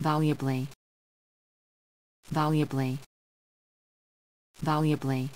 valuably valuably valuably.